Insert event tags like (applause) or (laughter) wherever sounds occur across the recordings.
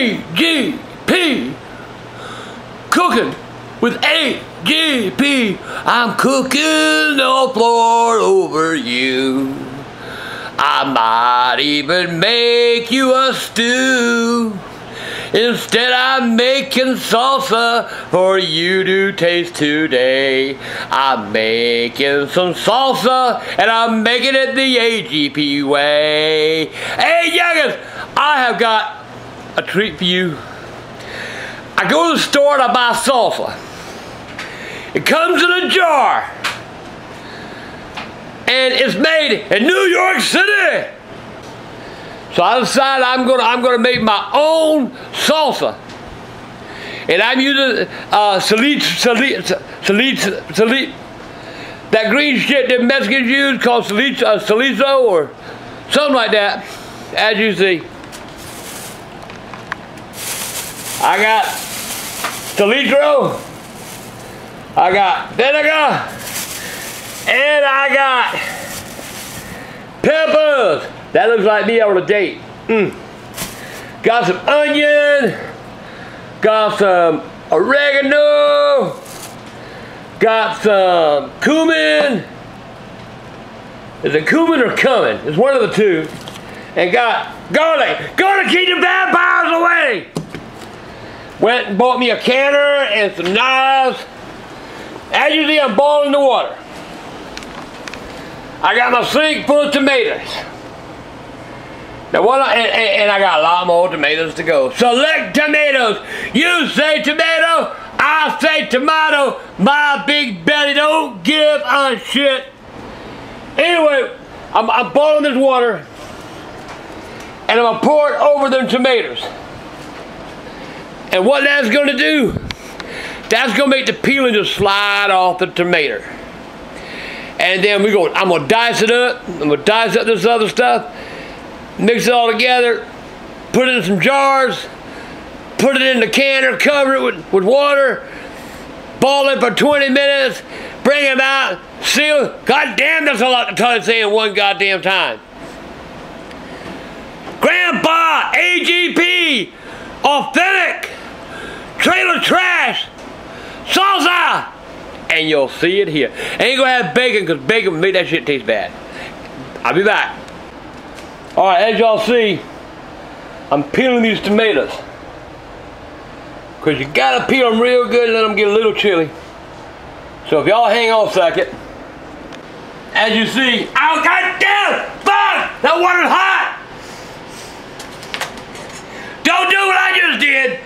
AGP. Cooking with AGP. I'm cooking the floor over you. I might even make you a stew. Instead, I'm making salsa for you to taste today. I'm making some salsa and I'm making it the AGP way. Hey, youngins, I have got a treat for you. I go to the store and I buy salsa. It comes in a jar. And it's made in New York City. So I decided I'm gonna I'm gonna make my own salsa. And I'm using uh salit salit salit that green shit that Mexicans use called salit uh, salizo or something like that. As you see. I got cilantro, I got vinegar, and I got peppers. That looks like me on a date. Mm. Got some onion. Got some oregano. Got some cumin. Is it cumin or cumin? It's one of the two. And got garlic. Garlic keep the vampires away. Went and bought me a canner and some knives. As you see, I'm boiling the water. I got my sink full of tomatoes. Now what I, and, and, I got a lot more tomatoes to go. Select tomatoes. You say tomato, I say tomato. My big belly don't give a shit. Anyway, I'm, I'm boiling this water and I'm gonna pour it over them tomatoes. And what that's gonna do, that's gonna make the peeling just slide off the tomato. And then we go, I'm gonna dice it up, I'm gonna dice up this other stuff, mix it all together, put it in some jars, put it in the canner, cover it with, with water, boil it for 20 minutes, bring it out, seal. God damn, that's a lot to say in one goddamn time. Grandpa, AGP, authentic, trailer trash, salsa, and you'll see it here. Ain't gonna have bacon because bacon make that shit taste bad. I'll be back. All right, as y'all see, I'm peeling these tomatoes. Because you gotta peel them real good and let them get a little chilly. So if y'all hang on a second, as you see, oh goddamn, fuck, that water's hot. Don't do what I just did.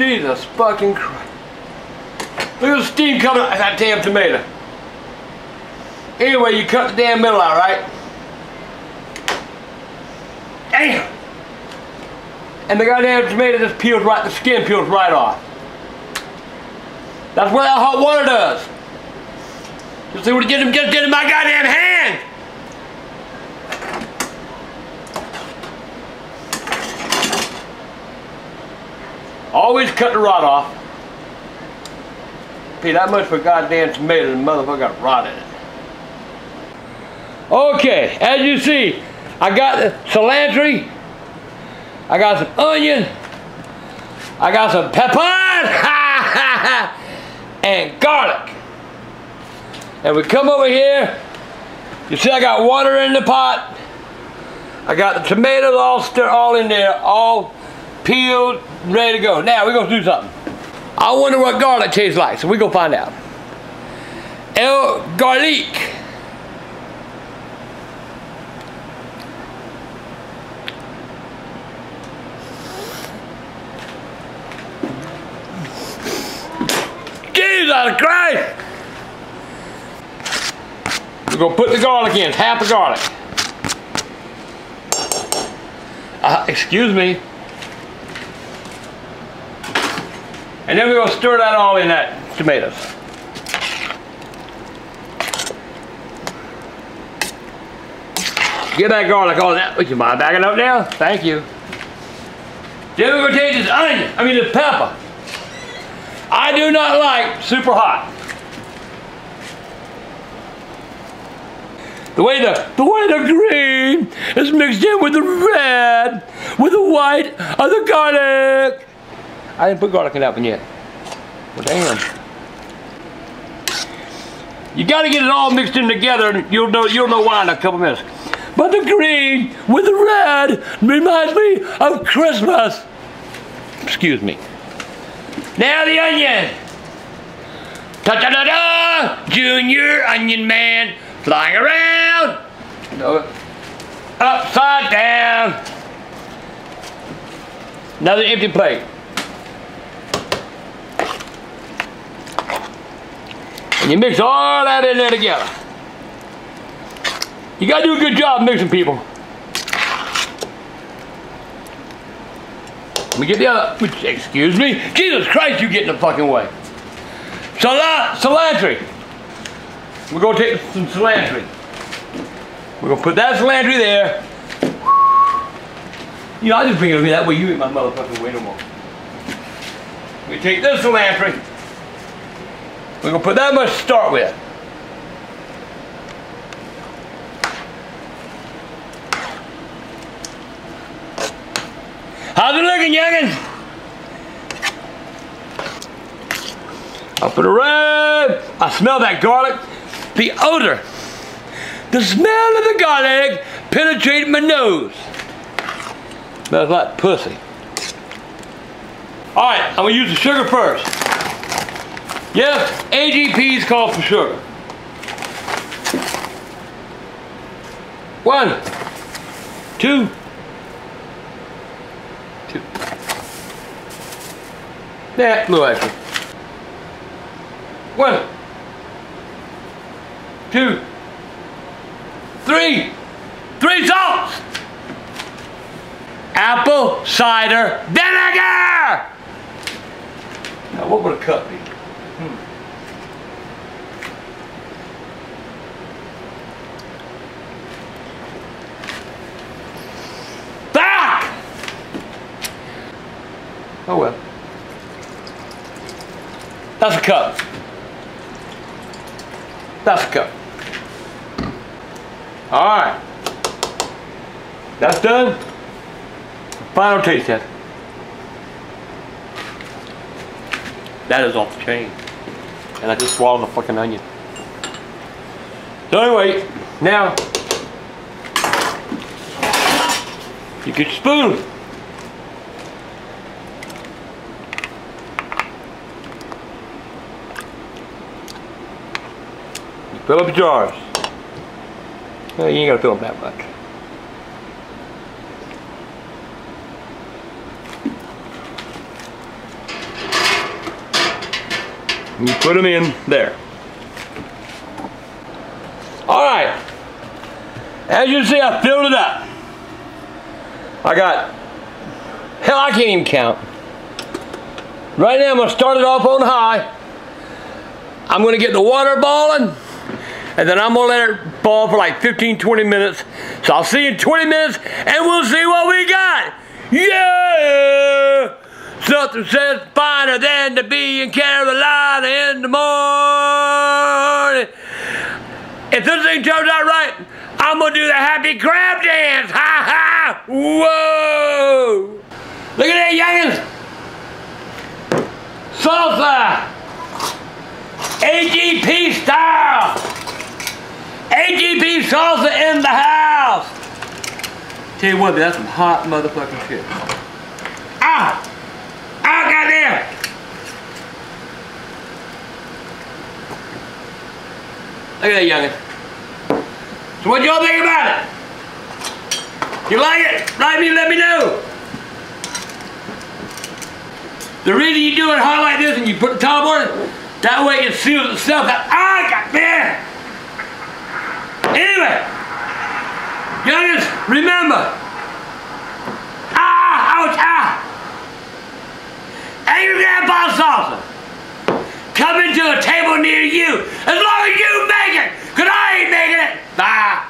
Jesus fucking Christ. Look at the steam coming out of that damn tomato. Anyway, you cut the damn middle out, right? Damn! And the goddamn tomato just peels right, the skin peels right off. That's what that hot water does. You see what it him just get in my goddamn cut the rot off. Pay that much for goddamn tomato the motherfucker got rot in it. Okay, as you see, I got the cilantro, I got some onion, I got some peppers, (laughs) and garlic. And we come over here, you see I got water in the pot, I got the tomatoes all all in there, all peeled, ready to go. Now we're gonna do something. I wonder what garlic tastes like, so we go find out. El garlic. Jesus Christ! We're gonna put the garlic in, half the garlic. Uh, excuse me. And then we're going to stir that all in that tomatoes. Get that garlic all that. Would you mind backing up now? Thank you. Then we're going to take this onion, I mean this pepper. I do not like super hot. The way the the way the green is mixed in with the red, with the white of the garlic. I didn't put garlic in that one yet. Well, damn. You got to get it all mixed in together, and you'll know you'll know why in a couple minutes. But the green with the red reminds me of Christmas. Excuse me. Now the onion. Ta da da da! Junior Onion Man flying around. Upside down. Another empty plate. You mix all that in there together. You gotta do a good job mixing people. Let me get the other, excuse me. Jesus Christ, you get in the fucking way. Sal cilantro. We're gonna take some cilantro. We're gonna put that cilantro there. You know, I just bring it over that way you eat my motherfucking way no more. We take this cilantro. We're gonna put that much to start with. How's it looking, youngin'? Up in the road. I smell that garlic. The odor. The smell of the garlic penetrated my nose. Smells like pussy. All right, I'm gonna use the sugar first. Yes, AGP's call for sugar. One, two, two. That little extra. One, two, three, three salts. Apple cider vinegar. Now, what would a cup be? Hmm. Ah! Oh well. That's a cup. That's a cup. All right. That's done. Final taste test. That is off the chain. And I just swallowed a fucking onion. So anyway, now you get your spoon. Fill up your jars. Well, you ain't gotta fill them that much. You put them in there. All right. As you see, I filled it up. I got, hell, I can't even count. Right now, I'm gonna start it off on high. I'm gonna get the water boiling, and then I'm gonna let it boil for like 15, 20 minutes. So I'll see you in 20 minutes, and we'll see what we got. Yeah! Something says finer than to be in Carolina in the morning. If this thing turns out right, I'm gonna do the happy crab dance. Ha ha! Whoa! Look at that, youngins! Salsa! AGP style! AGP salsa in the house! Tell you what, that's some hot motherfucking shit. Ah! Oh, goddamn! Look at that youngin. So what y'all think about it? You like it? Write me let me know. The reason you do it hot like this and you put the top on it, that way it seals itself out. Ah, goddamn! it. Get it? Remember. Ah, ouch, ah. Abraham Bob Salsa. Coming to a table near you as long as you make it, because I ain't making it. Bye.